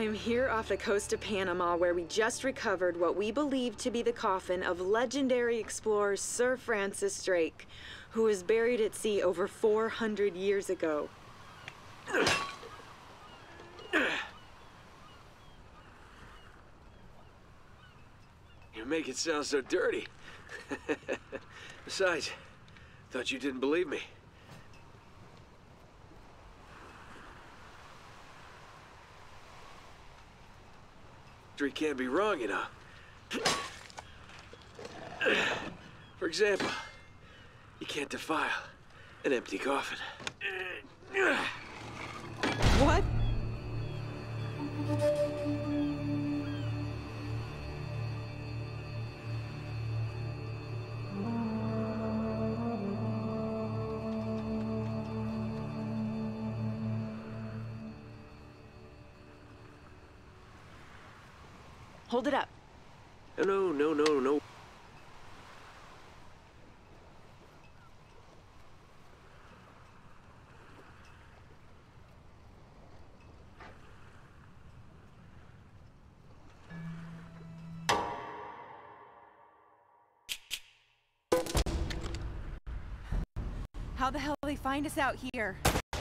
I am here off the coast of Panama where we just recovered what we believe to be the coffin of legendary explorer Sir Francis Drake, who was buried at sea over 400 years ago. You make it sound so dirty. Besides, thought you didn't believe me. History can't be wrong, you know. For example, you can't defile an empty coffin. What? Hold it up. No, no, no, no, no. How the hell they find us out here? Uh,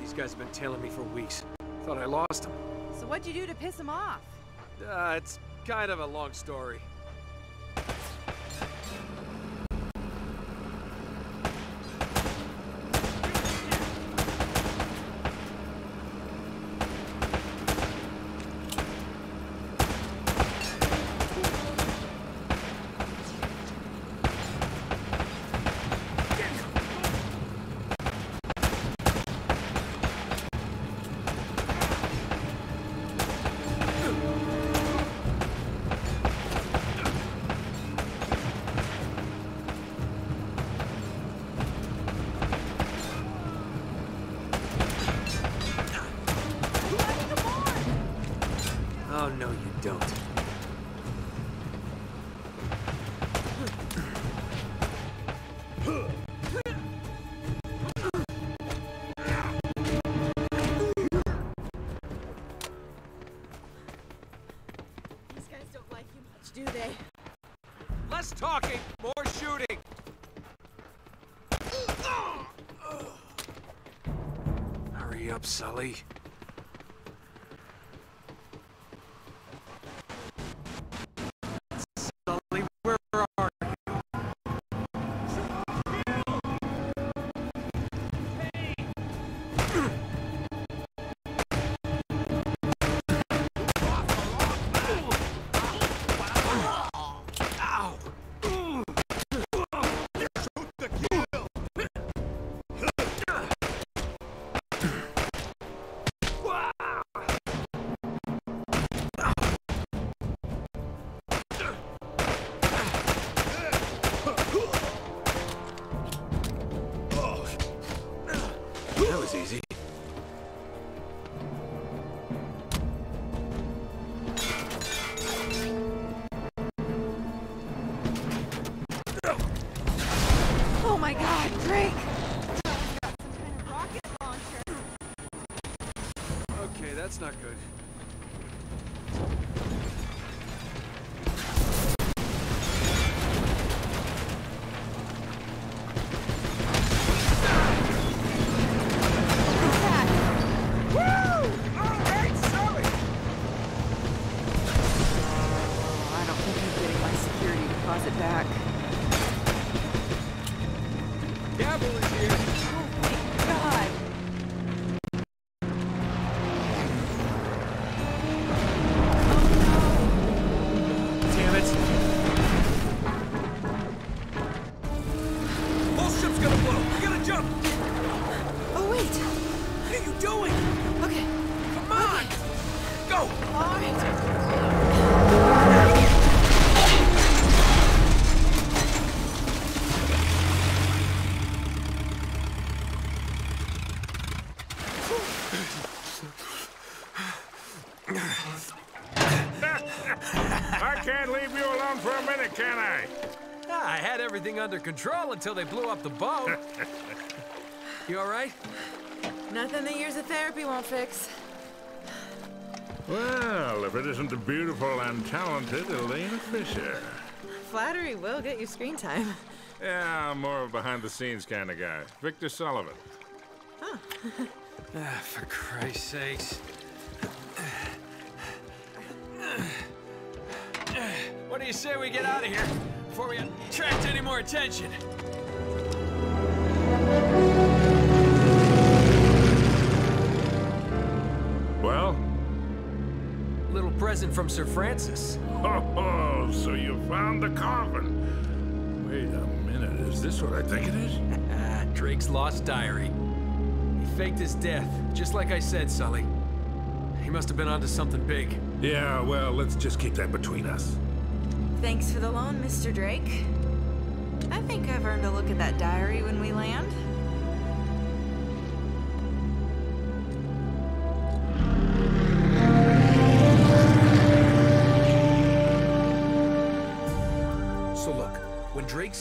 these guys have been tailing me for weeks. Thought I lost them. So what'd you do to piss them off? Uh, it's kind of a long story. Less talking, more shooting. Hurry up, Sully. Launcher. Okay, that's not good. I can't leave you alone for a minute, can I? I had everything under control until they blew up the boat. you all right? Nothing the years of therapy won't fix. Well, if it isn't the beautiful and talented Elena Fisher. Flattery will get you screen time. Yeah, I'm more of a behind-the-scenes kind of guy. Victor Sullivan. Ah, for Christ's sakes. What do you say we get out of here before we attract any more attention? Present from Sir Francis. Oh, so you found the coffin. Wait a minute, is this what I think it is? Ah, Drake's lost diary. He faked his death, just like I said, Sully. He must have been onto something big. Yeah, well, let's just keep that between us. Thanks for the loan, Mr. Drake. I think I've earned a look at that diary when we land.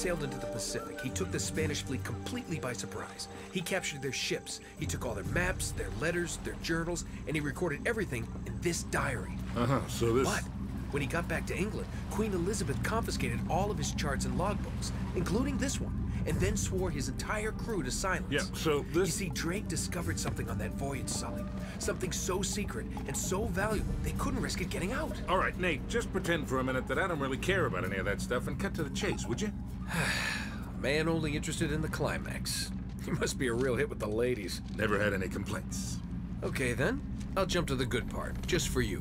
Sailed into the Pacific, he took the Spanish fleet completely by surprise. He captured their ships, he took all their maps, their letters, their journals, and he recorded everything in this diary. Uh-huh, so this... But when he got back to England, Queen Elizabeth confiscated all of his charts and logbooks, including this one, and then swore his entire crew to silence. Yeah, so this... You see, Drake discovered something on that voyage, Sully. Something so secret and so valuable, they couldn't risk it getting out. All right, Nate, just pretend for a minute that I don't really care about any of that stuff and cut to the chase, would you? Man only interested in the climax. He must be a real hit with the ladies. Never had any complaints. Okay, then. I'll jump to the good part, just for you.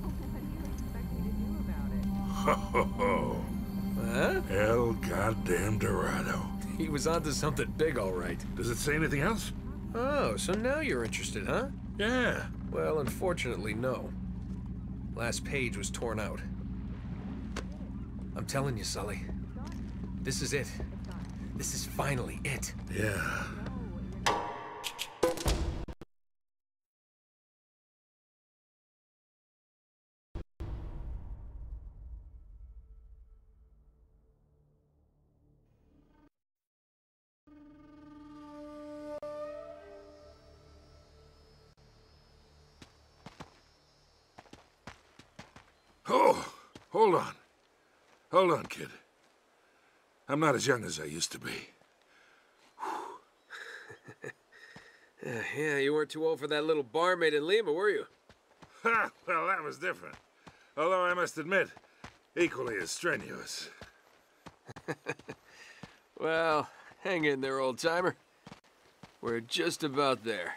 What do you expect me to do about it? Ho, ho, ho. Huh? El goddamn Dorado. He was onto something big, all right. Does it say anything else? Oh, so now you're interested, huh? Yeah. Well, unfortunately, no. Last page was torn out. I'm telling you, Sully. This is it. This is finally it. Yeah. Oh, hold on. Hold on, kid. I'm not as young as I used to be. Uh, yeah, you weren't too old for that little barmaid in Lima, were you? Ha! Well, that was different. Although I must admit, equally as strenuous. Well, hang in there, old timer. We're just about there.